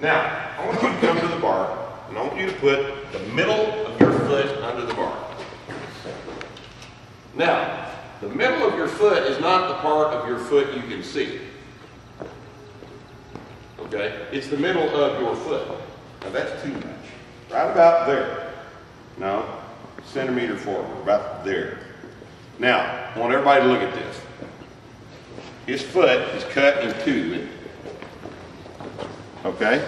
Now, I want you to come to the bar, and I want you to put the middle of your foot under the bar. Now, the middle of your foot is not the part of your foot you can see. Okay? It's the middle of your foot. Now that's too much. Right about there. No, centimeter forward, about there. Now, I want everybody to look at this. His foot is cut in two. Okay?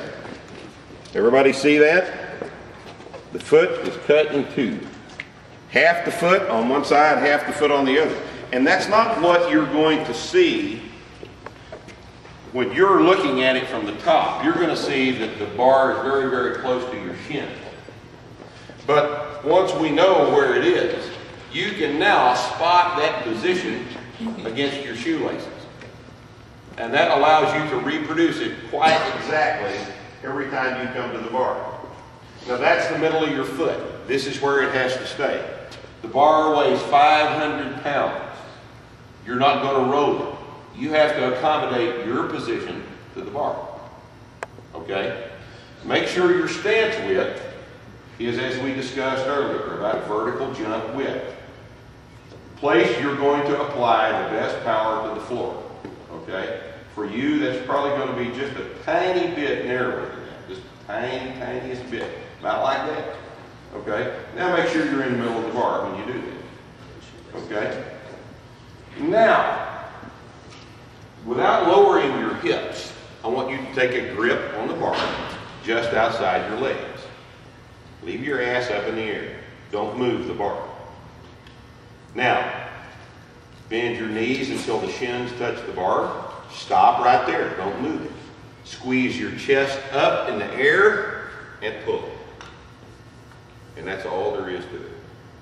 Everybody see that? The foot is cut in two. Half the foot on one side, half the foot on the other. And that's not what you're going to see when you're looking at it from the top. You're going to see that the bar is very, very close to your shin. But once we know where it is, you can now spot that position against your shoelaces. And that allows you to reproduce it quite exactly every time you come to the bar. Now that's the middle of your foot. This is where it has to stay. The bar weighs 500 pounds. You're not going to roll it. You have to accommodate your position to the bar. Okay? Make sure your stance width is as we discussed earlier about vertical jump width. Place you're going to apply the best power to the floor. Okay? For you, that's probably going to be just a tiny bit narrower than that. Just tiny, tiniest bit. About like that. Okay? Now make sure you're in the middle of the bar when you do that. Okay? Now, without lowering your hips, I want you to take a grip on the bar just outside your legs. Leave your ass up in the air. Don't move the bar. Now, bend your knees until the shins touch the bar. Stop right there. Don't move it. Squeeze your chest up in the air and pull.